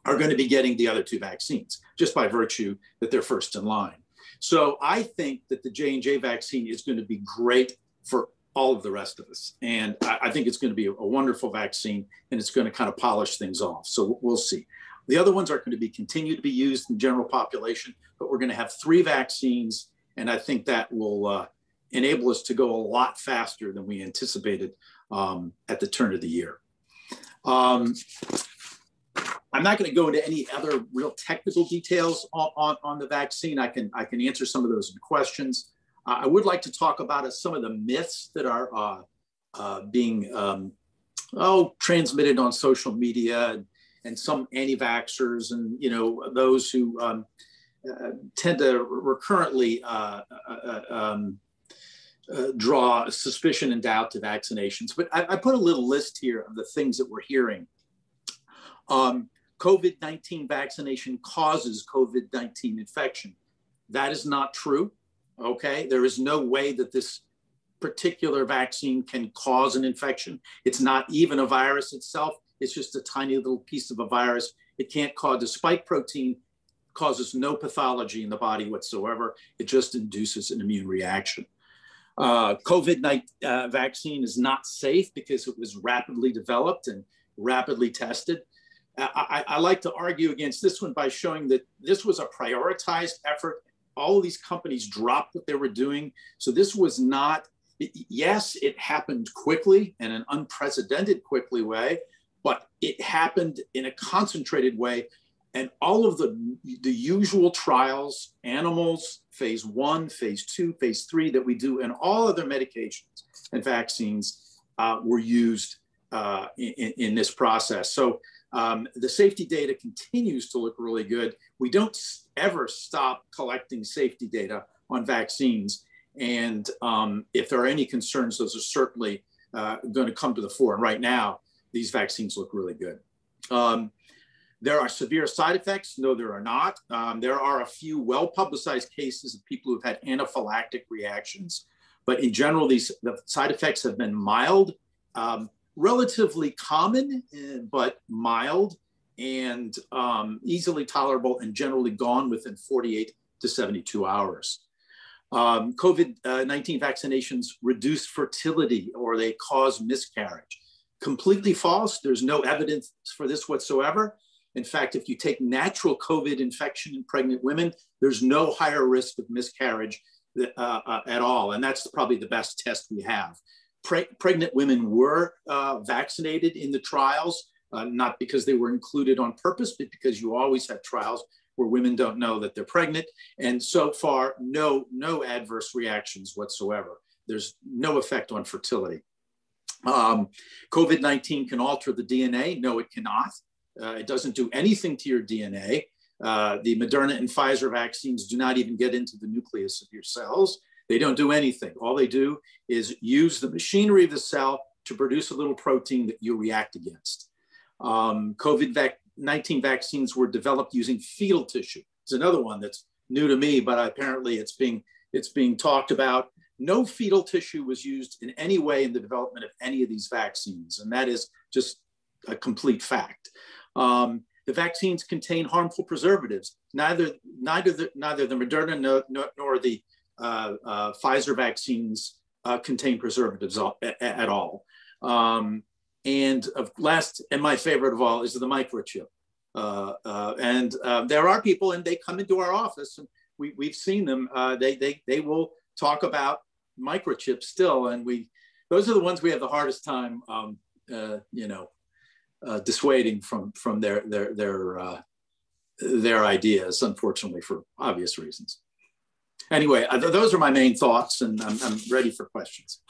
are going to be getting the other two vaccines just by virtue that they're first in line. So I think that the J&J vaccine is going to be great for all of the rest of us. And I, think it's going to be a, wonderful vaccine and it's going to kind of polish things off. So we'll see. The other ones are going to be continue to be used in the general population, but we're going to have three vaccines. And I think that will uh, enable us to go a lot faster than we anticipated um, at the turn of the year. Um, I'm not going to go into any other real technical details on, on, on, the vaccine. I can, I can answer some of those questions. Uh, I would like to talk about uh, some of the myths that are uh, uh being um, oh, transmitted on social media and, and some anti-vaxxers and you know those who um, uh, tend to recurrently uh, um, draw suspicion and doubt to vaccinations. But I, I, put a little list here of the things that we're hearing. Um, COVID 19 vaccination causes COVID 19 infection. That is not true. Okay. There is no way that this particular vaccine can cause an infection. It's not even a virus itself, it's just a tiny little piece of a virus. It can't cause the spike protein causes no pathology in the body whatsoever. It just induces an immune reaction. Uh, COVID-19 uh, vaccine is not safe because it was rapidly developed and rapidly tested. I, I, like to argue against this one by showing that this was a prioritized effort. All of these companies dropped what they were doing. So this was not, yes, it happened quickly in an unprecedented quickly way, but it happened in a concentrated way. And all of the, the usual trials, animals, phase one, phase two, phase three that we do, and all other medications and vaccines uh, were used uh, in, in this process. So um, the safety data continues to look really good. We don't ever stop collecting safety data on vaccines. And um, if there are any concerns, those are certainly uh, going to come to the fore. And right now, these vaccines look really good. Um, there are severe side effects. No, there are not. Um, there are a few well publicized cases of people who've had anaphylactic reactions. But in general, these the side effects have been mild. Um, relatively common, eh, but mild and um, easily tolerable and generally gone within 48 to 72 hours. Um, COVID-19 vaccinations reduce fertility or they cause miscarriage. Completely false. There's no evidence for this whatsoever. In fact, if you take natural COVID infection in pregnant women, there's no higher risk of miscarriage uh, uh, at all. And that's probably the best test we have pre- pregnant women were uh, vaccinated in the trials, uh, not because they were included on purpose, but because you always have trials where women don't know that they're pregnant. And so far, no, no adverse reactions whatsoever. There's no effect on fertility. Um, COVID 19 can alter the DNA. No, it cannot. Uh, it doesn't do anything to your DNA. Uh, the Moderna and Pfizer vaccines do not even get into the nucleus of your cells. They don't do anything. All they do is use the machinery of the cell to produce a little protein that you react against. Um, COVID 19 vaccines were developed using fetal tissue. It's another one that's new to me, but apparently it's being, it's being talked about. No fetal tissue was used in any way in the development of any of these vaccines, and that is just a complete fact. Um, the vaccines contain harmful preservatives. Neither, neither, the, neither the Moderna nor, nor the uh, uh, Pfizer vaccines uh, contain preservatives at, at all. Um, and of last, and my favorite of all is the microchip. Uh, uh, and uh, there are people, and they come into our office, and we, we've seen them. they, they, they will talk about microchips still, and we those are the ones we have the hardest time, um, you know, dissuading from from their their their their ideas, unfortunately, for obvious reasons anyway, uh, those are my main thoughts, and I'm, I'm, ready for questions.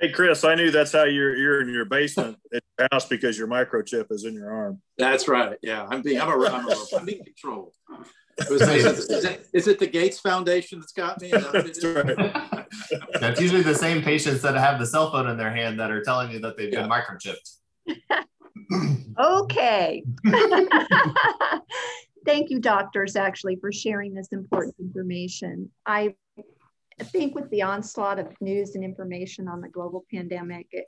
Hey, Chris, I knew that's how you're you're in your basement at your house because your microchip is in your arm. That's right. Yeah, I'm being I'm a, I'm, a, I'm being controlled. Is, is, it, is, it, is, it the Gates Foundation that's got me? That's, right. that's usually the same patients that have the cell phone in their hand that are telling you that they've yeah. been microchipped. Okay. thank you, doctors, actually, for sharing this important information. I think with the onslaught of news and information on the global pandemic, it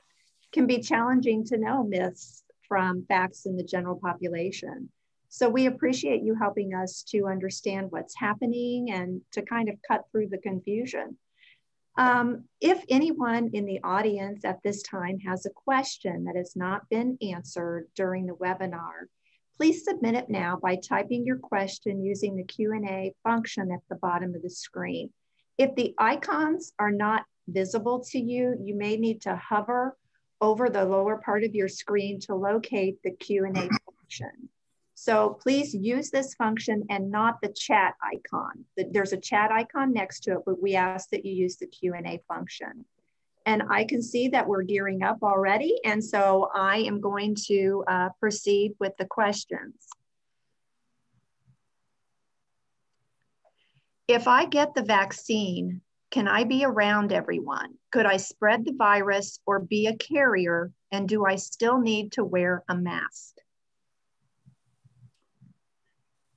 can be challenging to know myths from facts in the general population. So we appreciate you helping us to understand what's happening and to kind of cut through the confusion. Um, if anyone in the audience at this time has a question that has not been answered during the webinar, please submit it now by typing your question using the Q&A function at the bottom of the screen. If the icons are not visible to you, you may need to hover over the lower part of your screen to locate the Q&A function. So please use this function and not the chat icon. There's a chat icon next to it, but we ask that you use the Q&A function. And I can see that we're gearing up already. And so I am going to uh, proceed with the questions. If I get the vaccine, can I be around everyone? Could I spread the virus or be a carrier? And do I still need to wear a mask?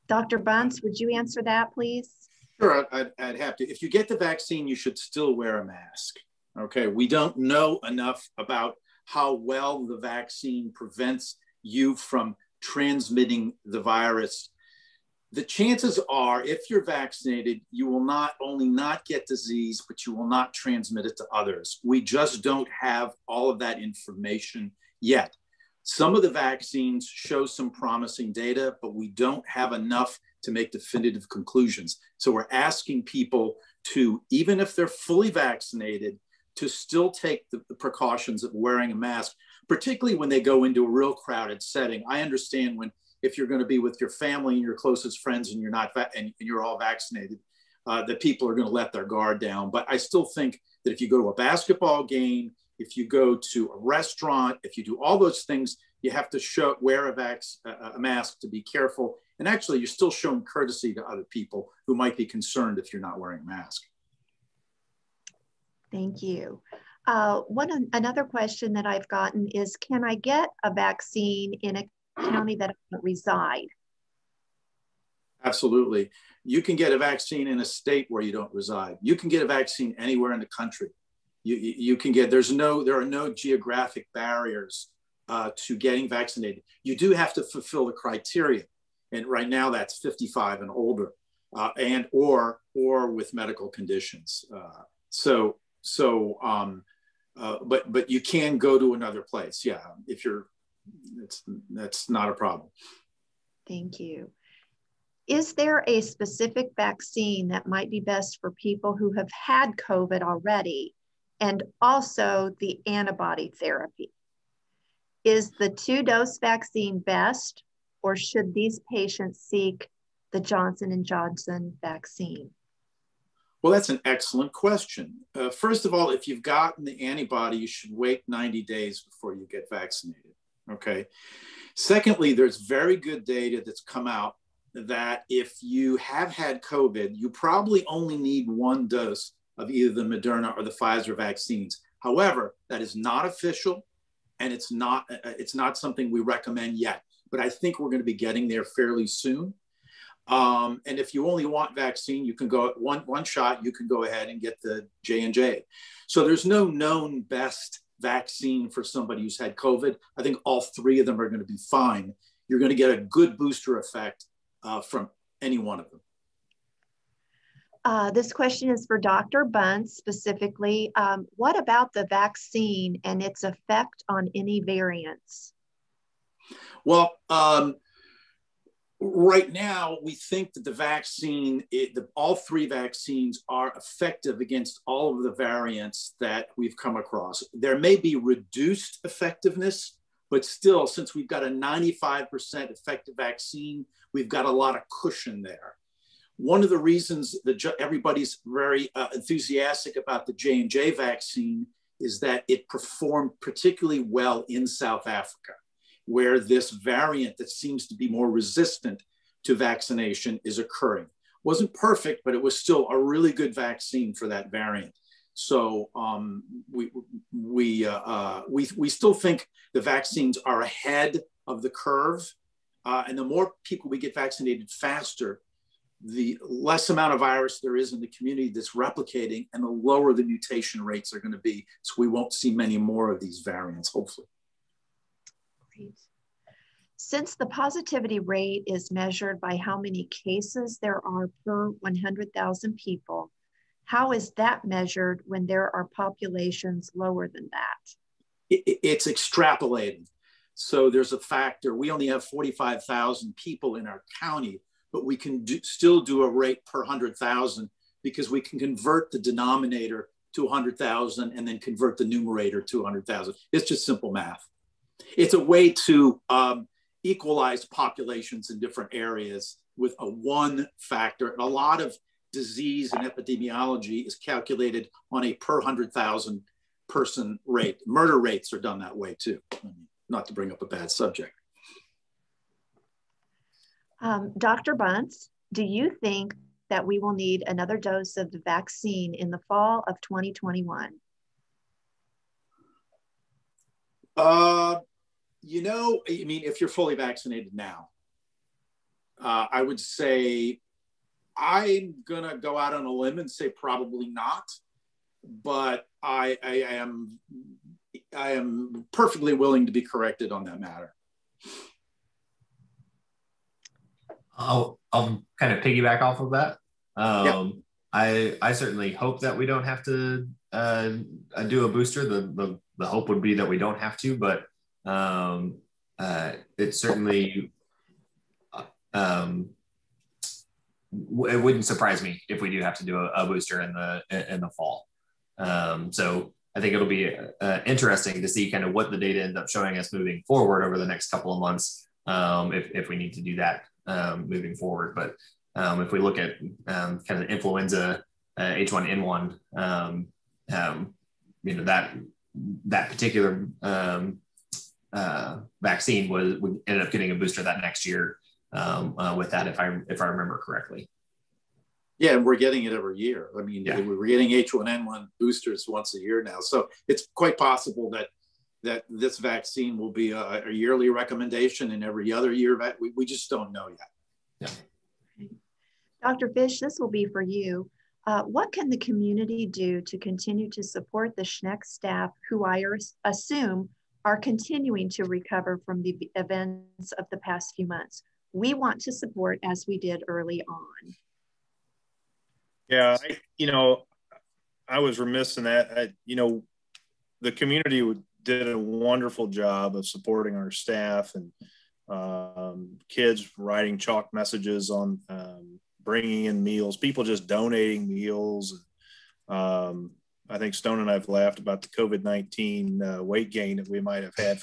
Dr. Bunce, would you answer that, please? Sure, I'd, I'd, have to. If you get the vaccine, you should still wear a mask. Okay, we don't know enough about how well the vaccine prevents you from transmitting the virus. The chances are, if you're vaccinated, you will not only not get disease, but you will not transmit it to others. We just don't have all of that information yet. Some of the vaccines show some promising data, but we don't have enough to make definitive conclusions. So we're asking people to, even if they're fully vaccinated, to still take the, the, precautions of wearing a mask, particularly when they go into a real crowded setting. I understand when if you're going to be with your family and your closest friends and you're not and you're all vaccinated, uh, that people are going to let their guard down. But I still think that if you go to a basketball game, if you go to a restaurant, if you do all those things, you have to show wear a, vax, a mask to be careful. And actually, you're still showing courtesy to other people who might be concerned if you're not wearing a mask. Thank you. Uh, one another question that I've gotten is, can I get a vaccine in a county that I don't reside? Absolutely. You can get a vaccine in a state where you don't reside. You can get a vaccine anywhere in the country you, you can get, there's no, there are no geographic barriers uh, to getting vaccinated. You do have to fulfill the criteria. And right now that's 55 and older uh, and or, or with medical conditions. Uh, so, so, um, uh, but, but you can go to another place. Yeah. If you're, it's, that's not a problem. Thank you. Is there a specific vaccine that might be best for people who have had COVID already and also the antibody therapy. Is the two dose vaccine best, or should these patients seek the Johnson & Johnson vaccine? Well, that's an excellent question. Uh, first of all, if you've gotten the antibody, you should wait 90 days before you get vaccinated. Okay. Secondly, there's very good data that's come out that if you have had COVID, you probably only need one dose of either the Moderna or the Pfizer vaccines. However, that is not official and it's not, uh, it's not something we recommend yet, but I think we're going to be getting there fairly soon. Um, and if you only want vaccine, you can go one, one shot, you can go ahead and get the J&J. So there's no known best vaccine for somebody who's had COVID. I think all three of them are going to be fine. You're going to get a good booster effect uh, from any one of them. Uh, this question is for Dr. Bunce specifically. Um, what about the vaccine and its effect on any variants? Well, um, right now we think that the vaccine, it, the, all three vaccines are effective against all of the variants that we've come across. There may be reduced effectiveness, but still, since we've got a 95% effective vaccine, we've got a lot of cushion there. One of the reasons that everybody's very uh, enthusiastic about the J&J vaccine is that it performed particularly well in South Africa, where this variant that seems to be more resistant to vaccination is occurring. Wasn't perfect, but it was still a really good vaccine for that variant. So um, we, we, uh, uh, we, we still think the vaccines are ahead of the curve. Uh, and the more people we get vaccinated faster, the less amount of virus there is in the community that's replicating and the lower the mutation rates are going to be. So we won't see many more of these variants, hopefully. Great. Since the positivity rate is measured by how many cases there are per 100,000 people, how is that measured when there are populations lower than that? It's extrapolated. So there's a factor. We only have 45,000 people in our county, but we can do, still do a rate per 100,000 because we can convert the denominator to 100,000 and then convert the numerator to 100,000. It's just simple math. It's a way to um, equalize populations in different areas with a one factor. And a lot of disease and epidemiology is calculated on a per 100,000 person rate. Murder rates are done that way too, not to bring up a bad subject. Um, Dr. Bunce, do you think that we will need another dose of the vaccine in the fall of 2021? Uh, you know, I mean, if you're fully vaccinated now, uh, I would say I'm gonna go out on a limb and say probably not, but I, I am I am perfectly willing to be corrected on that matter. I'll, I'll kind of piggyback off of that. Um, yeah. I I certainly hope that we don't have to uh, do a booster. The, the the hope would be that we don't have to, but um, uh, it certainly uh, um, it wouldn't surprise me if we do have to do a, a booster in the in the fall. Um, so I think it'll be uh, interesting to see kind of what the data ends up showing us moving forward over the next couple of months um, if, if we need to do that um, moving forward. But um, if we look at um, kind of influenza uh, H1N1, um, um, you know that that particular uh, vaccine was we ended up getting a booster that next year um, uh, with that, if I if I remember correctly. Yeah, and we're getting it every year. I mean, yeah. we're getting H1N1 boosters once a year now, so it's quite possible that that this vaccine will be a, a yearly recommendation, and every other year we, we just don't know yet. Yeah. Dr. Fish, this will be for you. Uh, what can the community do to continue to support the Schneck staff who I assume are continuing to recover from the events of the past few months? we want to support as we did early on. Yeah, I, you know, I was remiss in that. I, you know, the community did a wonderful job of supporting our staff and um, kids writing chalk messages on um, bringing in meals, people just donating meals. Um, I think Stone and I've laughed about the COVID 19 uh, weight gain that we might have had.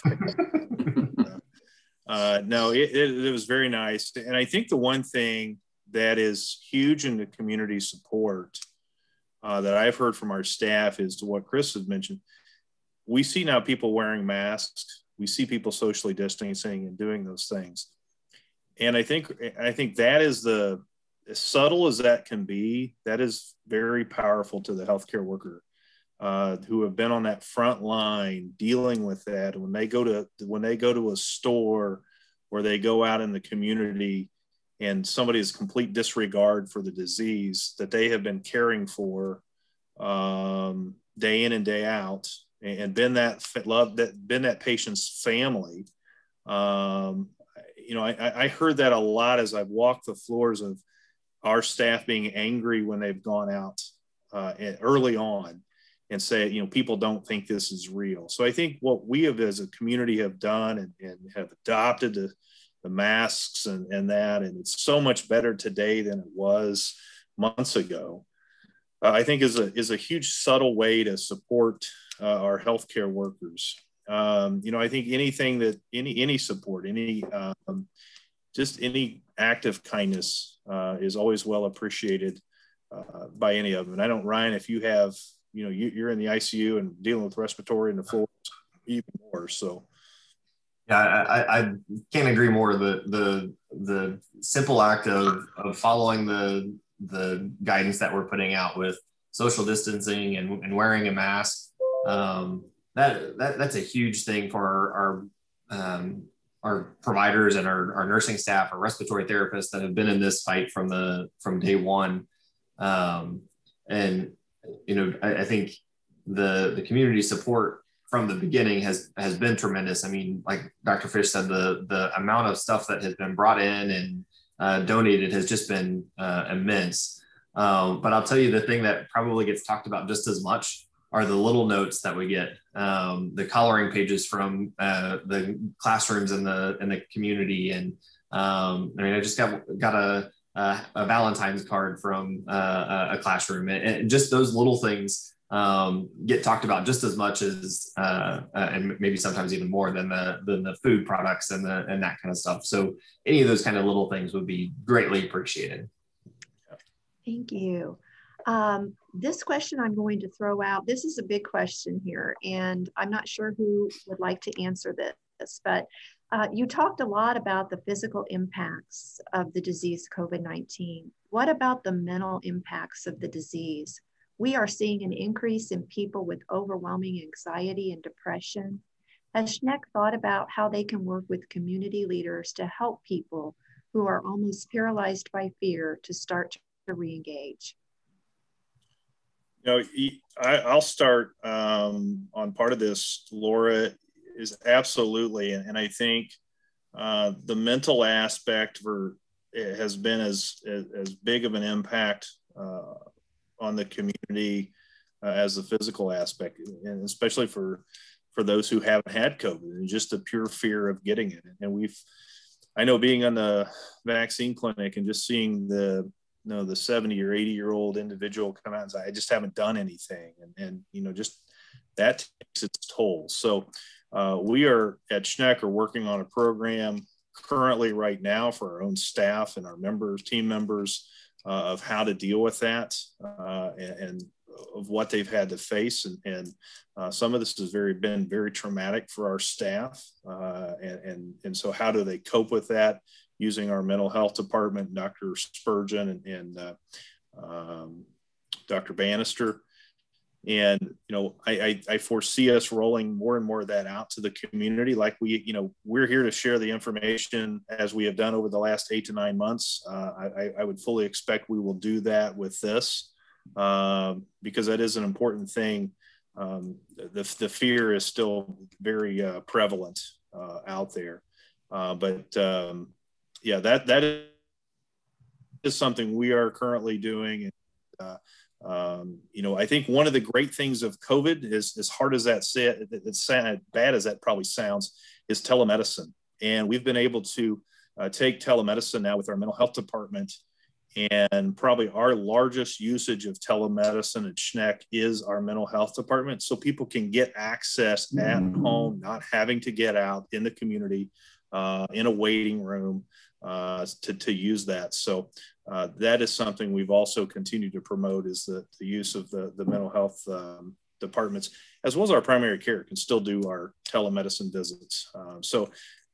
uh, no, it, it, it was very nice. And I think the one thing that is huge in the community support uh, that I've heard from our staff is to what Chris has mentioned. We see now people wearing masks. We see people socially distancing and doing those things. And I think I think that is the as subtle as that can be. That is very powerful to the healthcare worker uh, who have been on that front line dealing with that when they go to when they go to a store or they go out in the community and somebody's complete disregard for the disease that they have been caring for um, day in and day out and been that love that been that patient's family um, you know I, I heard that a lot as i've walked the floors of our staff being angry when they've gone out uh, early on and say, you know, people don't think this is real. So I think what we have as a community have done and, and have adopted the, the masks and, and that, and it's so much better today than it was months ago. Uh, I think is a is a huge subtle way to support uh, our healthcare workers. Um, you know, I think anything that any any support, any um, just any act of kindness uh, is always well appreciated uh, by any of them. And I don't, Ryan, if you have you know you, are in the ICU and dealing with respiratory and the floor even more. So yeah, I, I can't agree more. The the the simple act of of following the the guidance that we're putting out with social distancing and, and wearing a mask um, that, that that's a huge thing for our our, um, our providers and our, our nursing staff our respiratory therapists that have been in this fight from the from day one um, and you know, I, I think the the community support from the beginning has has been tremendous. I mean, like Dr. Fish said, the the amount of stuff that has been brought in and uh, donated has just been uh, immense. Um, but I'll tell you the thing that probably gets talked about just as much are the little notes that we get, um, the coloring pages from uh, the classrooms and the in the community, and um, I mean, I just got got a a, a Valentine's card from uh, a classroom, and, and, just those little things um, get talked about just as much as, uh, uh, and maybe sometimes even more than the than the food products and the and that kind of stuff. So any of those kind of little things would be greatly appreciated. Thank you. Um, this question I'm going to throw out, this is a big question here, and I'm not sure who would like to answer this, but uh, you talked a lot about the physical impacts of the disease COVID-19. What about the mental impacts of the disease? We are seeing an increase in people with overwhelming anxiety and depression. Has Schneck thought about how they can work with community leaders to help people who are almost paralyzed by fear to start to re-engage? You know, I, will start um, on part of this. Laura is absolutely, and I think uh, the mental aspect for has been as, as, as big of an impact uh, on the community uh, as the physical aspect, and especially for for those who haven't had COVID and just the pure fear of getting it. And we've, I know, being on the vaccine clinic and just seeing the you know the 70 or 80 year old individual come out and say i just haven't done anything. And, and you know just that takes its toll. So uh, we are at Schneck are working on a program currently right now for our own staff and our members team members uh, of how to deal with that uh, and, and, of what they've had to face. And, and uh, some of this has very been very traumatic for our staff uh, and, and, and so how do they cope with that using our mental health department, Dr. Spurgeon and, and uh, um, Dr. Bannister. And, you know, I, I, I, foresee us rolling more and more of that out to the community. Like we, you know, we're here to share the information as we have done over the last eight to nine months. Uh, I, I would fully expect we will do that with this um, because that is an important thing. Um, the, the fear is still very uh, prevalent uh, out there. Uh, but um, yeah, that that is something we are currently doing. Uh, um, you know, I think one of the great things of COVID is, as hard as that said, it's bad as that probably sounds, is telemedicine. And we've been able to uh, take telemedicine now with our mental health department. And probably our largest usage of telemedicine at Schneck is our mental health department. So people can get access at mm-hmm. home, not having to get out in the community, uh, in a waiting room uh, to, to use that. So uh, that is something we've also continued to promote is the, the use of the, the mental health um, departments, as well as our primary care can still do our telemedicine visits. Uh, so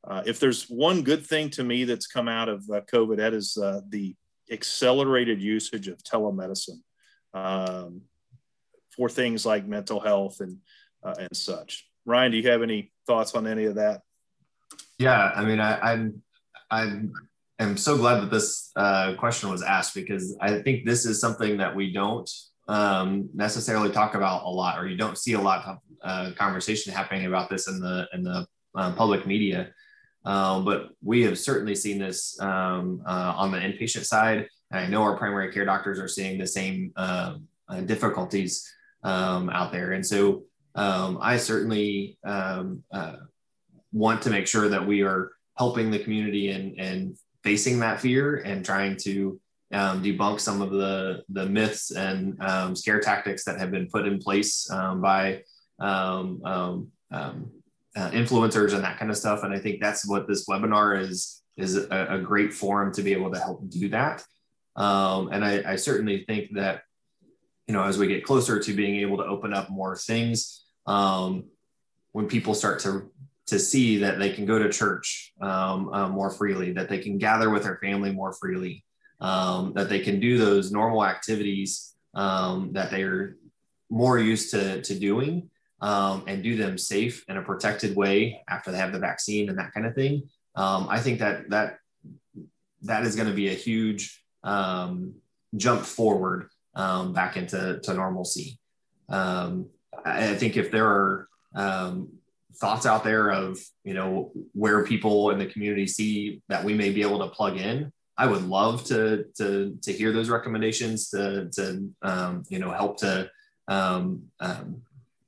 uh, if there's one good thing to me that's come out of uh, COVID, that is uh, the accelerated usage of telemedicine um, for things like mental health and, and such. Ryan, do you have any thoughts on any of that? Yeah, I mean, I, I'm I am so glad that this uh, question was asked because I think this is something that we don't um, necessarily talk about a lot, or you don't see a lot of uh, conversation happening about this in the in the uh, public media. Um, but we have certainly seen this um, uh, on the inpatient side, and I know our primary care doctors are seeing the same um, uh, difficulties um, out there. And so um, I certainly uh, want to make sure that we are helping the community and, and facing that fear and trying to um, debunk some of the, the myths and um, scare tactics that have been put in place um, by um, um, um, uh, influencers and that kind of stuff. And I think that's what this webinar is, is a, a great forum to be able to help do that. and I, I certainly think that, you know, as we get closer to being able to open up more things, when people start to to see that they can go to church um, uh, more freely, that they can gather with their family more freely, um, that they can do those normal activities um, that they're more used to, to doing um, and do them safe in a protected way after they have the vaccine and that kind of thing. Um, I think that that that is going to be a huge um, jump forward back into to normalcy. I think if there are um, thoughts out there of you know where people in the community see that we may be able to plug in. I would love to to to hear those recommendations to to um, you know help to um, um,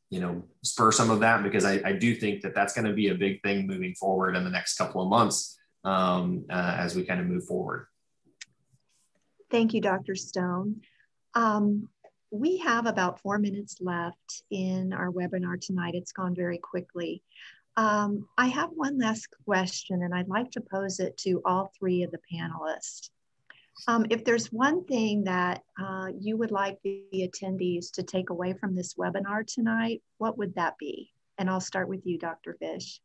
you know spur some of that because I, I do think that that's going to be a big thing moving forward in the next couple of months um, uh, as we kind of move forward. Thank you dr stone. Um, we have about four minutes left in our webinar tonight. It's gone very quickly. Um, I have one last question and I'd like to pose it to all three of the panelists. Um, if there's one thing that uh, you would like the attendees to take away from this webinar tonight, what would that be? And I'll start with you, Dr. Fish.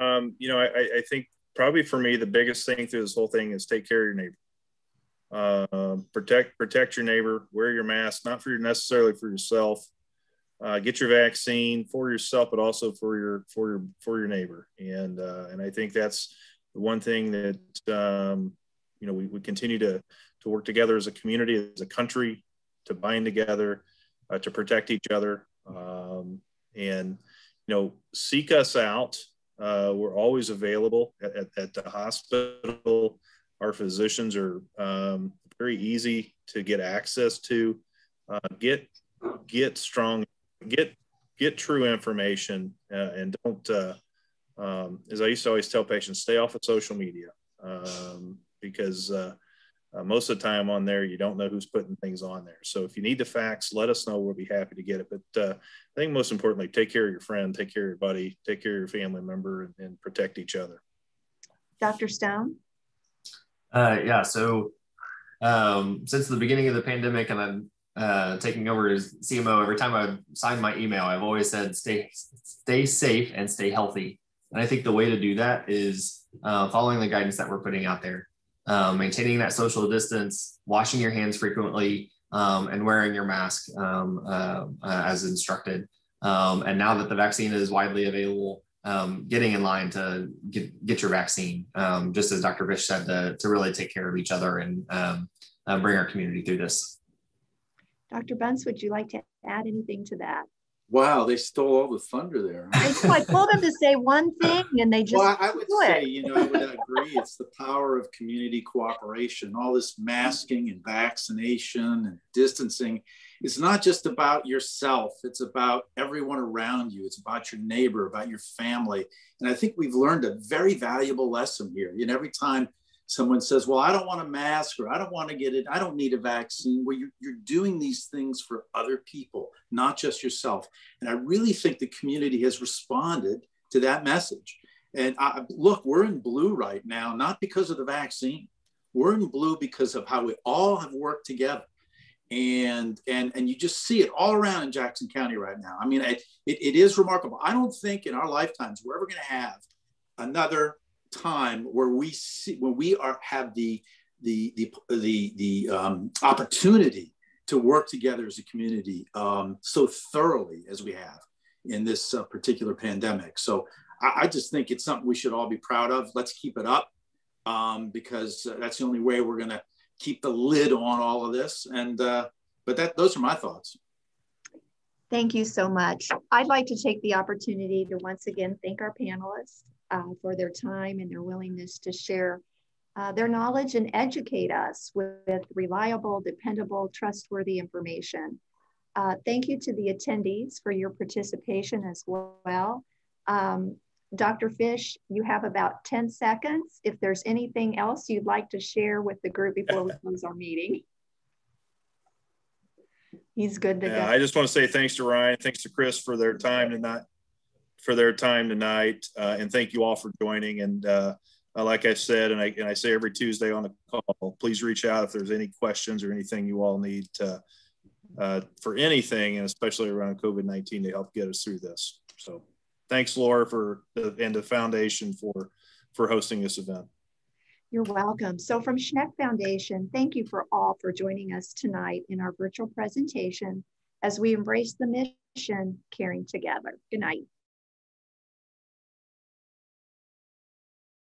Um, you know, I, I, think probably for me, the biggest thing through this whole thing is take care of your neighbor. Uh, protect protect your neighbor. Wear your mask, not for your necessarily for yourself. Uh, get your vaccine for yourself, but also for your for your for your neighbor. And uh, and I think that's the one thing that um, you know we, we continue to to work together as a community, as a country, to bind together, uh, to protect each other, um, and you know seek us out. Uh, we're always available at, at, at the hospital our physicians are um, very easy to get access to. Uh, get get strong, get get true information, uh, and don't. Uh, um, as I used to always tell patients, stay off of social media um, because uh, uh, most of the time on there you don't know who's putting things on there. So if you need the facts, let us know. We'll be happy to get it. But uh, I think most importantly, take care of your friend, take care of your buddy, take care of your family member, and, and protect each other. Dr. Stone. Uh, yeah. So um, since the beginning of the pandemic, and I'm uh, taking over as CMO, every time I sign my email, I've always said stay stay safe and stay healthy. And I think the way to do that is uh, following the guidance that we're putting out there, um, maintaining that social distance, washing your hands frequently, um, and wearing your mask um, uh, uh, as instructed. Um, and now that the vaccine is widely available, um, getting in line to get, get your vaccine, um, just as Dr. Fish said, to, to really take care of each other and um, uh, bring our community through this. Dr. Bunce, would you like to add anything to that? Wow, they stole all the thunder there. I, I told them to say one thing and they just. Well, I, I would say, it. you know, I would agree. It's the power of community cooperation. All this masking and vaccination and distancing it's not just about yourself. It's about everyone around you. It's about your neighbor about your family. And i think we've learned a very valuable lesson here. Know every time someone says well i don't want a mask or i don't want to get it. I don't need a vaccine well you're, you're doing these things for other people not just yourself. And i really think the community has responded to that message. And I, look we're in blue right now not because of the vaccine. We're in blue because of how we all have worked together and and and you just see it all around in Jackson County right now. I mean, it, it, it is remarkable. I don't think in our lifetimes we're ever going to have another time where we see when we are have the the the the, the um, opportunity to work together as a community um, so thoroughly as we have in this uh, particular pandemic. So I, I, just think it's something we should all be proud of. Let's keep it up um, because uh, that's the only way we're going to keep the lid on all of this. And uh, but that those are my thoughts. Thank you so much. I'd like to take the opportunity to once again thank our panelists uh, for their time and their willingness to share uh, their knowledge and educate us with, with reliable, dependable, trustworthy information. Uh, thank you to the attendees for your participation as well. Um, Dr. Fish, you have about 10 seconds. If there's anything else you'd like to share with the group before we close our meeting. He's good to yeah, go. I just want to say thanks to Ryan, thanks to Chris for their time tonight, for their time tonight, uh, and thank you all for joining. And uh, like I said, and I, and I say every Tuesday on the call, please reach out if there's any questions or anything you all need to, uh, for anything, and especially around COVID-19 to help get us through this. So thanks, Laura, for the, and the foundation for for hosting this event. You're welcome. So from Schneck Foundation, thank you for all for joining us tonight in our virtual presentation as we embrace the mission, caring together. Good night.